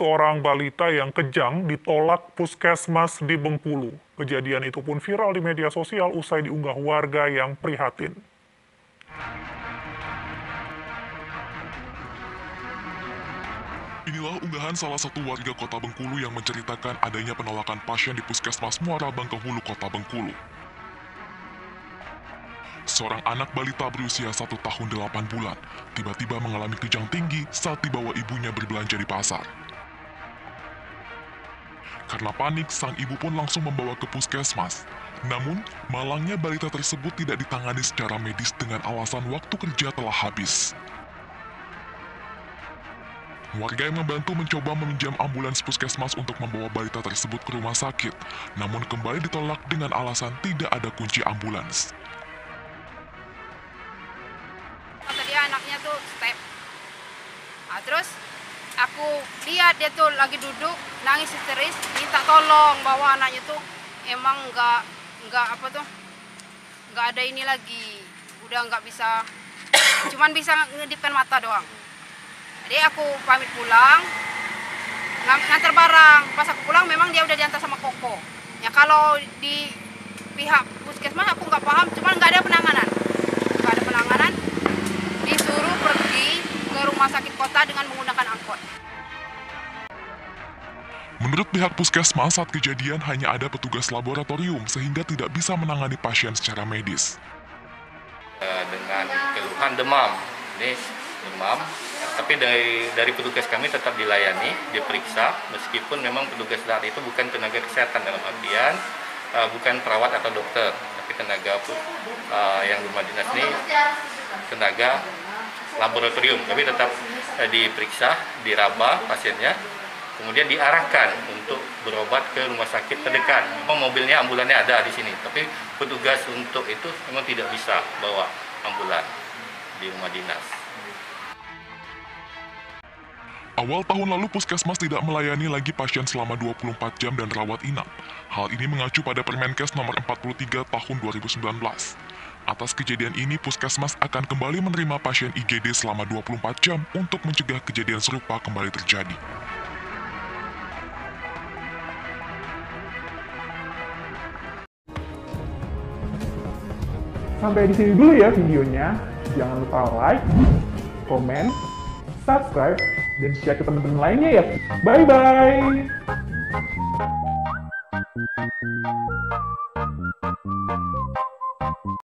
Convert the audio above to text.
seorang balita yang kejang ditolak puskesmas di Bengkulu. Kejadian itu pun viral di media sosial usai diunggah warga yang prihatin. Inilah unggahan salah satu warga kota Bengkulu yang menceritakan adanya penolakan pasien di puskesmas Muara Bangkahulu, kota Bengkulu. Seorang anak balita berusia satu tahun delapan bulan tiba-tiba mengalami kejang tinggi saat dibawa ibunya berbelanja di pasar. Karena panik, sang ibu pun langsung membawa ke puskesmas. Namun, malangnya balita tersebut tidak ditangani secara medis dengan alasan waktu kerja telah habis. Warga yang membantu mencoba meminjam ambulans puskesmas untuk membawa balita tersebut ke rumah sakit, namun kembali ditolak dengan alasan tidak ada kunci ambulans. kata dia anaknya tuh step nah, terus aku lihat dia tuh lagi duduk nangis histeris minta tolong bahwa anaknya tuh emang nggak nggak apa tuh nggak ada ini lagi. Udah nggak bisa cuman bisa ngedipkan mata doang. Jadi aku pamit pulang ngantar barang. Pas aku pulang memang dia udah diantar sama koko. Ya kalau di pihak puskesmas aku nggak paham cuman nggak ada penanganan. Nggak ada penanganan disuruh pergi ke rumah sakit kota dengan menggunakan angkot. Menurut pihak puskesmas, saat kejadian hanya ada petugas laboratorium sehingga tidak bisa menangani pasien secara medis. Eh, dengan keluhan demam. Ini demam, tapi dari dari petugas kami tetap dilayani, diperiksa, meskipun memang petugas saat itu bukan tenaga kesehatan dalam artian eh, bukan perawat atau dokter, tapi tenaga eh, yang rumah dinas ini tenaga laboratorium, tapi tetap diperiksa, diraba pasiennya, kemudian diarahkan untuk berobat ke rumah sakit terdekat. Memang mobilnya, ambulannya ada di sini, tapi petugas untuk itu memang tidak bisa bawa ambulan di rumah dinas. Awal tahun lalu puskesmas tidak melayani lagi pasien selama 24 jam dan rawat inap. Hal ini mengacu pada Permenkes nomor 43 tahun 2019. Atas kejadian ini, puskesmas akan kembali menerima pasien IGD selama 24 jam untuk mencegah kejadian serupa kembali terjadi. Sampai di sini dulu ya videonya. Jangan lupa like, komen, subscribe, dan share ke teman-teman lainnya ya. Bye-bye!